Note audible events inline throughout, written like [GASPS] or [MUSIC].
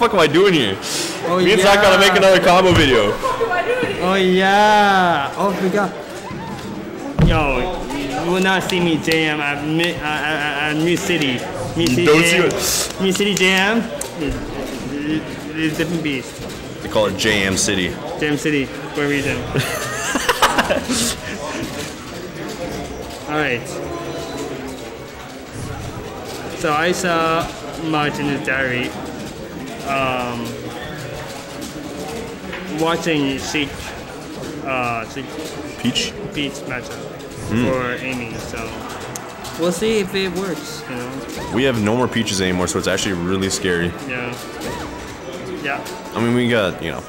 fuck am I doing here? Oh, Me and Zach gotta make another combo video. Oh yeah. Oh my god. Yo, you will not see me jam at Mi- uh, uh, uh, New City. New City don't see jam. it. New City jam. Is, is, different beast. They call it JM City. Jam City for a reason. [LAUGHS] All right. So I saw March in his diary. Um, watching Sheik, uh, Sheik Peach? Beach matchup for Amy. So we'll see if it works. You know. We have no more peaches anymore, so it's actually really scary. Yeah. Yeah. I mean, we got, you know,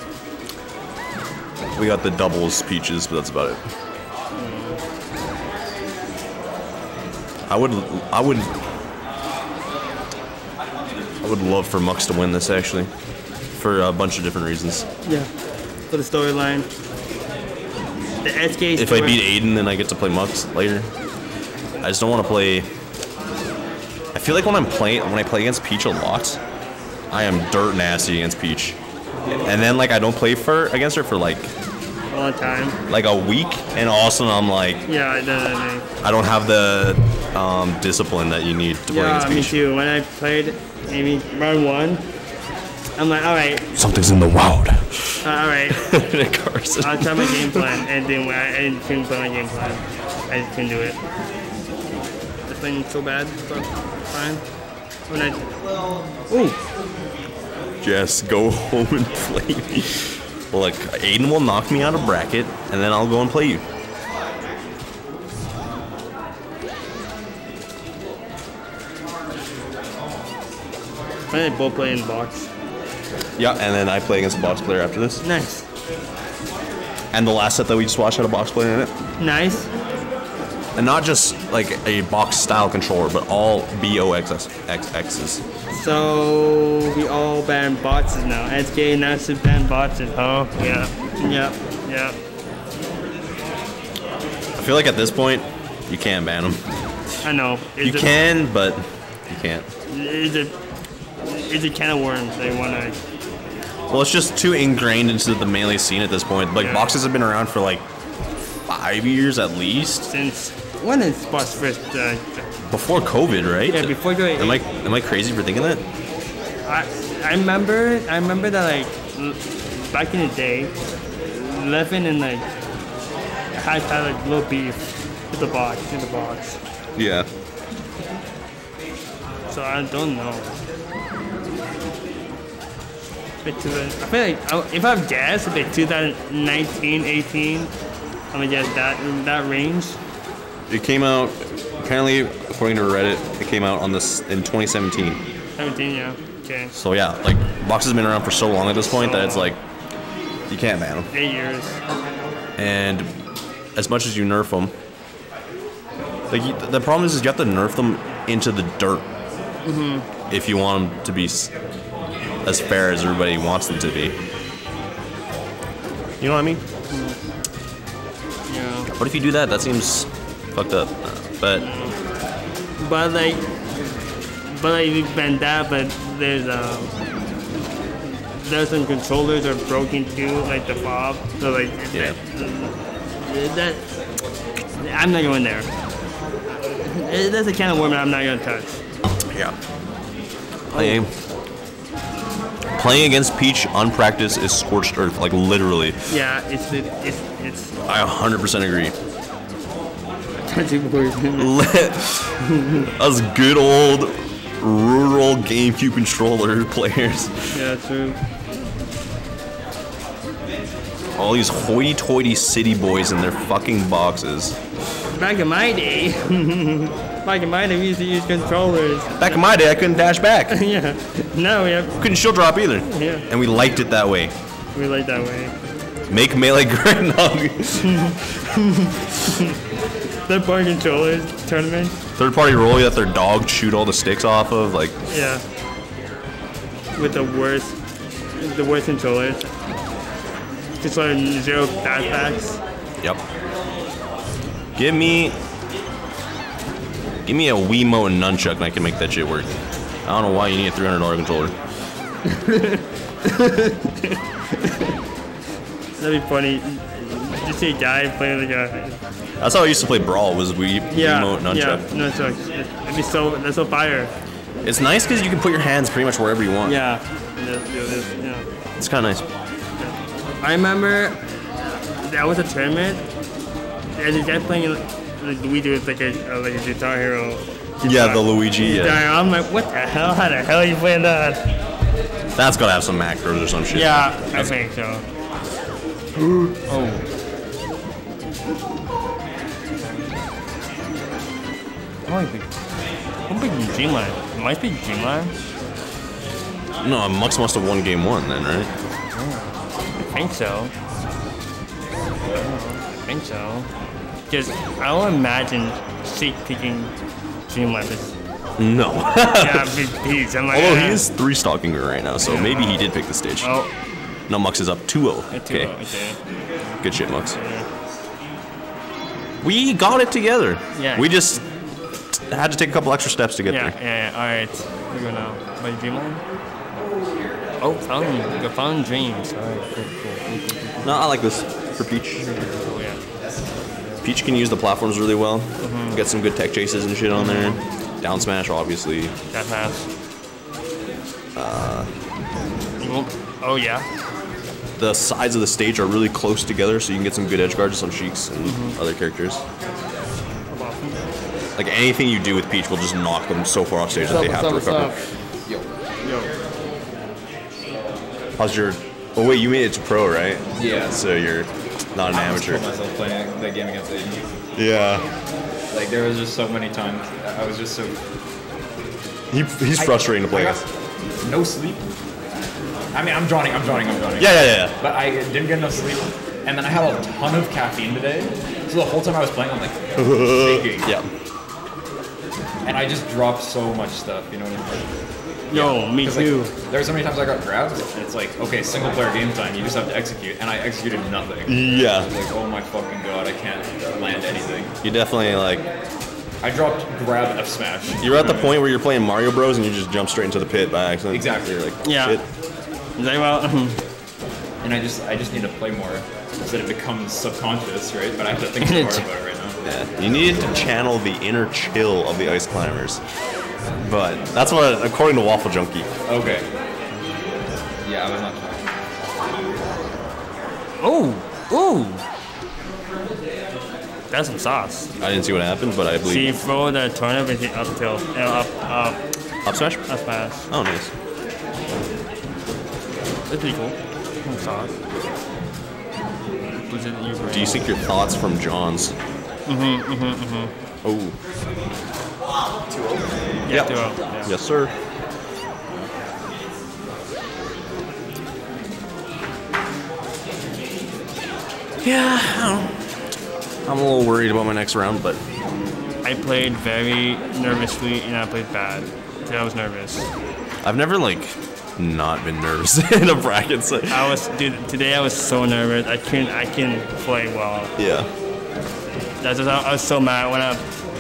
we got the doubles peaches, but that's about it. I would, I would, I would love for Mux to win this actually, for a bunch of different reasons. Yeah. For the storyline. The SK. If I beat Aiden, then I get to play Mux later. I just don't want to play. I feel like when I'm playing, when I play against Peach a lot, I am dirt nasty against Peach, and then like I don't play for against her for like a long time. like a week, and all of a sudden I'm like, Yeah, no, no, no. I don't have the um, discipline that you need to play against Peach. Yeah, me too. When I played Amy round one, I'm like, all right, Something's in the wild. uh, all right. [LAUGHS] Carson. I'll try my game plan, and then when I, I couldn't play my game plan. I just couldn't do it. The thing so bad, but fine. When I, ooh, Just go [LAUGHS] home and play me. Look, Aiden will knock me out of bracket, and then I'll go and play you. I did both play in box. Yeah, and then I play against a box player after this. Nice, And the last set that we just watched had a box player in it. nice. And not just like a box style controller, but all BOXXs. So we all ban boxes now. SK now to ban boxes. Oh, yeah, yeah, yeah. I feel like at this point, you can't ban them. I know. You can, but you can't. It's a, it's a can of worms. They wanna. Well, it's just too ingrained into the melee scene at this point. Like Yeah. boxes have been around for like five years at least. since when is Boss first? Uh, Before COVID, right? yeah, before going. Am I am I crazy for thinking that? I, I remember I remember that like l- back in the day, Leffen and like had had like little beef with the box in the box. Yeah. So I don't know. But I feel like oh, if I've guessed, it'd be 2019, 18. I'm gonna guess that that range. It came out apparently according to Reddit, it came out on this in 2017. 17, yeah. Okay. So yeah, like boxes have been around for so long at this point that it's like you can't ban them. Eight years. And as much as you nerf them, like you, the problem is, is you have to nerf them into the dirt mm-hmm. if you want them to be as fair as everybody wants them to be. You know what I mean? Yeah. What if you do that? That seems fucked up. But But like, but like you ban that, but there's um, there's some controllers are broken too, like the PhOB. So like, Yeah. that, that I'm not going there. That's a can of worm I'm not gonna touch. yeah, playing playing against Peach on practice is scorched earth. Like literally, Yeah, it's it, it's it's I 100% agree. [LAUGHS] Us good old rural GameCube controller [LAUGHS] players. Yeah, true. All these hoity-toity city boys in their fucking boxes. Back in my day, [LAUGHS] back in my day, we used to use controllers. Back in my day, I couldn't dash back. yeah. Now we have Couldn't shield drop either. Yeah. And we liked it that way. we like that way. Make melee [LAUGHS] Gridnog. [LAUGHS] Third party controllers tournament. Third party roll, you let their dog shoot all the sticks off of. Like, Yeah. With the worst, the worst controllers. Just like zero dashbacks. yep. Give me. Give me a Wiimote and nunchuck and I can make that shit work. I don't know why you need a $300 controller. [LAUGHS] That'd be funny. Just see a guy playing like a That's how I used to play Brawl. Was we yeah remote yeah nunchuck? It'd be so that's so fire. It's nice because you can put your hands pretty much wherever you want. Yeah. And this- do this, yeah. It's kind of nice. I remember that was a tournament. And this guy playing like Luigi with like a like a guitar hero. Yeah, the Luigi. Yeah. I'm like, what the hell? How the hell are you playing that? That's gotta have some macros or some shit. Yeah, I think so. [GASPS] oh. Might be. Might be Dreamland. Might be Dreamland. No, Mux must have won game one then, right? I think so. I think so. Because I don't imagine Sheik picking Dreamland. as- No. Yeah, [LAUGHS] big. I'm like, Although he ah. is three stalking her right now, so maybe he did pick the stage. Oh, No, Mux is up 2-0. it's too Okay. Okay. good shit, Mux. We got it together. Yeah. We just had to take a couple extra steps to get Yeah, there. yeah, yeah. All right. We're going now. By Dreamland? Oh, found, you found dreams. All right, cool, cool, cool, cool, cool. No, I like this for Peach. Yeah. Peach can use the platforms really well. Mm-hmm. Get some good tech chases and shit on there. Down smash, obviously. That fast. Uh. Oh, yeah. The sides of the stage are really close together, so you can get some good edge guards on Sheiks and Mm-hmm. other characters. Like anything you do with Peach will just knock them so far off stage that they have to recover. Yo. How's your? Oh wait, you made it to pro, right? Yeah. So you're not an I amateur. myself playing that game against Aiden. Yeah. Like there was just so many times I was just so He, he's frustrating to play I against. no sleep. I mean, I'm drawing, I'm drawing, I'm drawing. Yeah, yeah, yeah. But I didn't get enough sleep, and then I had a ton of caffeine today. So the whole time I was playing, I'm like [LAUGHS] shaking, Yeah. And I just dropped so much stuff. You know what I mean? Yo, me 'Cause, like, too. there were so many times I got grabbed, and it's like, okay, single player game time, you just have to execute, and I executed nothing. Yeah. Like, oh my fucking god, I can't land anything. You definitely like. I dropped grab F smash. You're at the point where you're playing Mario Bros. and you just jump straight into the pit by accident. Exactly. You're like, Yeah. shit. Is that well? [LAUGHS] and I just I just need to play more so that it becomes subconscious, right? But I have to think [LAUGHS] more about it right now. Yeah. You needed to channel the inner chill of the ice climbers. But that's what, according to Waffle Junkie. Okay. Yeah, I was not. oh, ooh. That's some sauce. I didn't see what happened, but I She believe. throw the turnip with the up tilt, uh, up, up, Up smash? up smash. Oh, nice. That's pretty cool. Some sauce. Was it you? Do you seek your thoughts from John's? Mm-hmm, mm-hmm, mm-hmm. Oh. Yeah, Yep. two yeah. Yes, sir. Yeah, I don't know. I'm a little worried about my next round, but I played very nervously and I played bad. Today I was nervous. I've never like not been nervous [LAUGHS] in a bracket. So I was dude. Today I was so nervous. I couldn't. I couldn't play well. yeah, That's just, I was so mad when I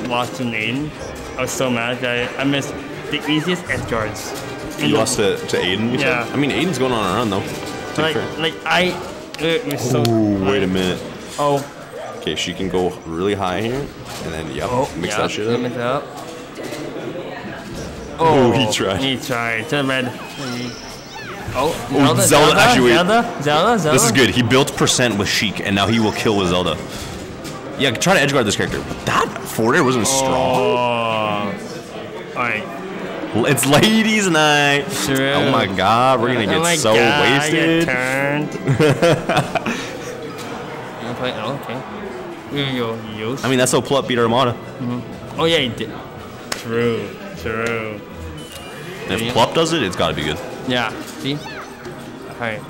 lost to Naden. I was so mad that I, I missed the easiest edge guards. you the- lost to, to Aiden. you said? Yeah. I mean, Aiden's going on a run though. Like, like I. It was so. Ooh, wait a minute. Oh. Okay, she can go really high here, and then yep, Oh. mix yeah, that shit up. Mix it up. Oh, he tried. He tried. To the red. Oh, Zelda- Zelda, actually- Zelda, Zelda, Zelda. This is good. He built percent with Sheik, and now he will kill with Zelda. Yeah, try to edgeguard this character. But that forward air wasn't strong. Oh. Alright. It's ladies' night. True. Oh my god, we're gonna oh get my so God, I wasted. get turned. [LAUGHS] okay, oh, okay. We go use. I mean, that's how Plup beat Armada. Mm-hmm. oh yeah, he did. True, true. And if Plup does it, it's gotta be good. Yeah. See. Alright.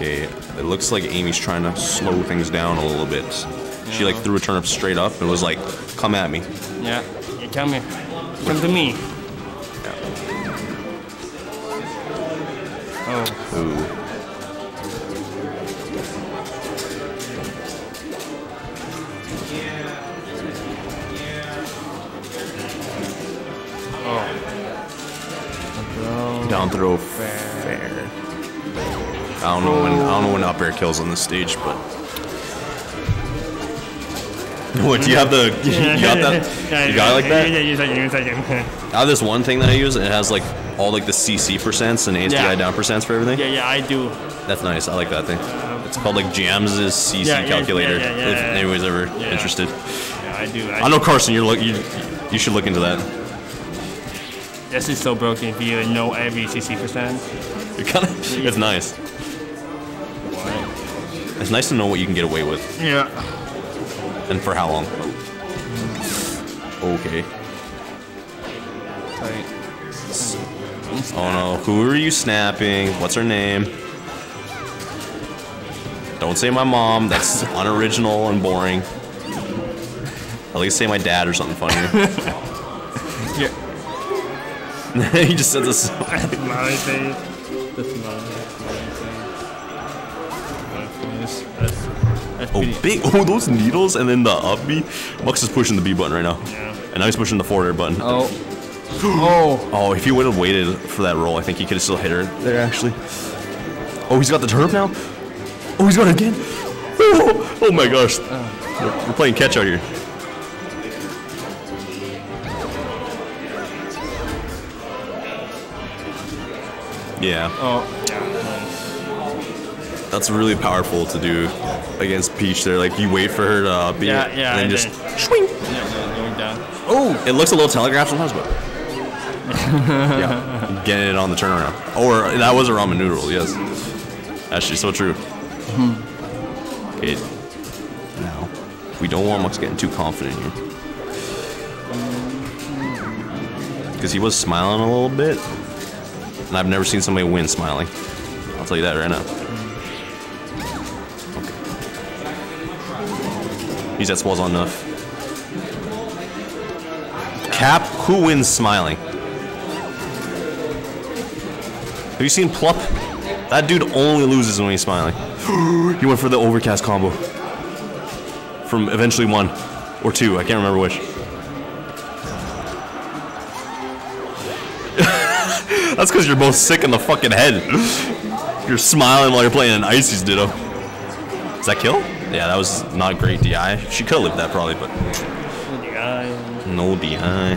Okay, it looks like Amy's trying to slow things down a little bit. She like threw a turnip straight up and was like, "Come at me." Yeah. You come here. Come to me. Oh. Ooh. Oh. Down throw fair. I don't know when I don't know when up air kills on this stage, but. [LAUGHS] What do you have the [LAUGHS] you got that [LAUGHS] you got it like that? Yeah, yeah, second, yeah, second. I have this one thing that I use and it has like all like the CC percents and ASDI Yeah. down percents for everything. Yeah, yeah, I do. That's nice. I like that thing. Um, it's called like Jams' CC Yeah, calculator. yeah, if anybody's ever interested. Yeah, I do. I know Carson, you're look you you should look into that. This is so broken if you know every CC percent. It kind of it's nice. It's nice to know what you can get away with Yeah. and for how long. Okay. Oh no, who are you snapping? What's her name? Don't say my mom, that's [LAUGHS] unoriginal and boring. At least say my dad or something funny. [LAUGHS] [LAUGHS] Yeah. he just said this. Smiley face. The smiley, smiley face. That's, that's Oh, pretty- big. [LAUGHS] Oh, those needles and then the up B. Mux is pushing the B button right now. Yeah. And now he's pushing the forward air button. Oh. Oh. Oh, if he would have waited for that roll, I think he could have still hit her there, actually. Oh, he's got the turf now? Oh, he's got it again? Oh, oh my gosh. We're, we're playing catch out here. Yeah, Oh. Yeah. That's really powerful to do against Peach there. Like, you wait for her to uh, be Yeah, yeah, and then just swing. Yeah, no, going down. Oh, it looks a little telegraphed sometimes, but [LAUGHS] yeah, getting it on the turnaround. Or that was a ramen noodle. Yes, actually, so true. Okay, now we don't want Mux getting too confident here because he was smiling a little bit, and I've never seen somebody win smiling. I'll tell you that right now. Okay. He's at swells on enough. Cap, who wins smiling? Have you seen Plup? That dude only loses when he's smiling. he went for the overcast combo. From eventually one or two, I can't remember which. [LAUGHS] That's because you're both sick in the fucking head. You're smiling while you're playing an Icy's Ditto. Does that kill? Yeah, that was not great DI. She could have lived that probably, but Yeah. no DI.